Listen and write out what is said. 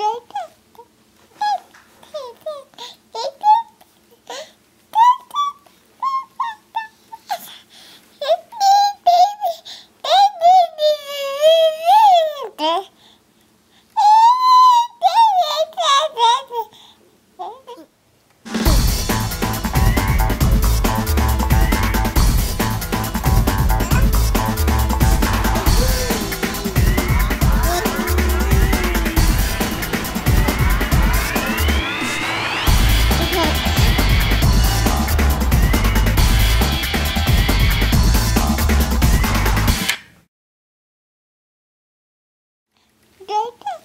Baby. Good.